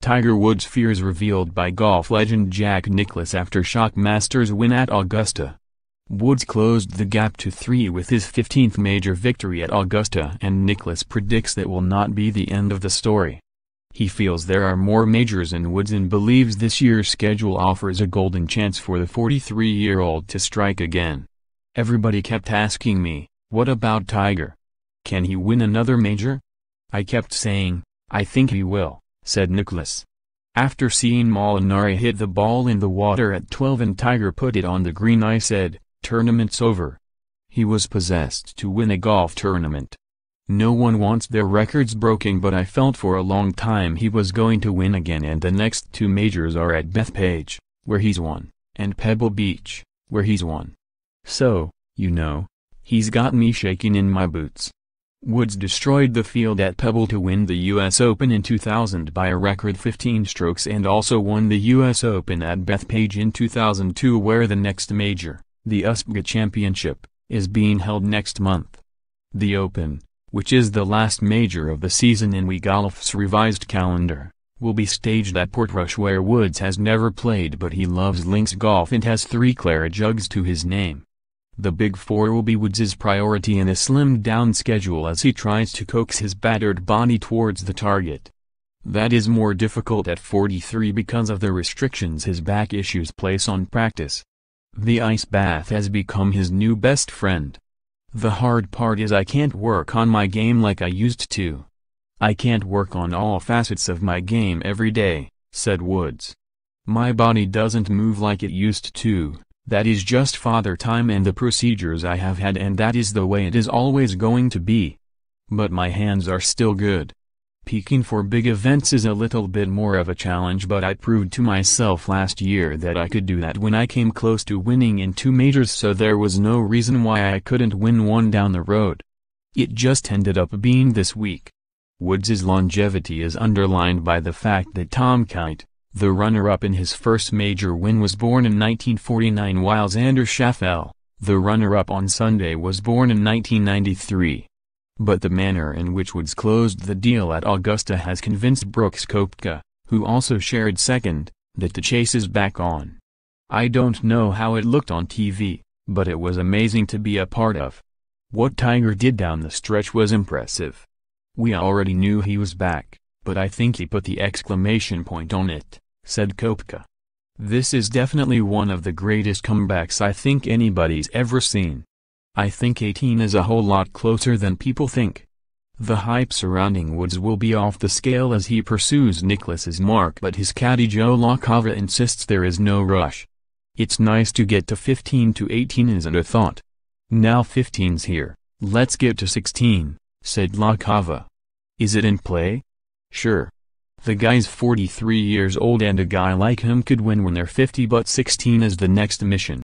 Tiger Woods' fears revealed by golf legend Jack Nicklaus after shock Masters win at Augusta. Woods closed the gap to three with his 15th major victory at Augusta and Nicklaus predicts that will not be the end of the story. He feels there are more majors in Woods and believes this year's schedule offers a golden chance for the 43-year-old to strike again. Everybody kept asking me, what about Tiger? Can he win another major? I kept saying, I think he will said Nicklaus. After seeing Molinari hit the ball in the water at 12 and Tiger put it on the green I said, tournament's over. He was possessed to win a golf tournament. No one wants their records broken but I felt for a long time he was going to win again and the next two majors are at Bethpage, where he's won, and Pebble Beach, where he's won. So, you know, he's got me shaking in my boots. Woods destroyed the field at Pebble to win the U.S. Open in 2000 by a record 15 strokes and also won the U.S. Open at Bethpage in 2002 where the next major, the USPGA Championship, is being held next month. The Open, which is the last major of the season in Golf's revised calendar, will be staged at Portrush where Woods has never played but he loves links golf and has three claret jugs to his name. The Big Four will be Woods' priority in a slimmed-down schedule as he tries to coax his battered body towards the target. That is more difficult at 43 because of the restrictions his back issues place on practice. The ice bath has become his new best friend. The hard part is I can't work on my game like I used to. I can't work on all facets of my game every day, said Woods. My body doesn't move like it used to, that is just father time and the procedures I have had and that is the way it is always going to be. But my hands are still good. Peaking for big events is a little bit more of a challenge but I proved to myself last year that I could do that when I came close to winning in two majors so there was no reason why I couldn't win one down the road. It just ended up being this week. Woods' longevity is underlined by the fact that Tom Kite, the runner-up in his first major win was born in 1949 while Xander Schauffele, the runner-up on Sunday was born in 1993. But the manner in which Woods closed the deal at Augusta has convinced Brooks Koepka, who also shared second, that the chase is back on. I don't know how it looked on TV, but it was amazing to be a part of. What Tiger did down the stretch was impressive. We already knew he was back, but I think he put the exclamation point on it said Koepka. This is definitely one of the greatest comebacks I think anybody's ever seen. I think 18 is a whole lot closer than people think. The hype surrounding Woods will be off the scale as he pursues Nicklaus's mark but his caddy Joe LaCava insists there is no rush. It's nice to get to 15 to 18 isn't a thought. Now 15's here, let's get to 16, said LaCava. Is it in play? Sure. The guy's 43 years old and a guy like him could win when they're 50 but 16 is the next mission.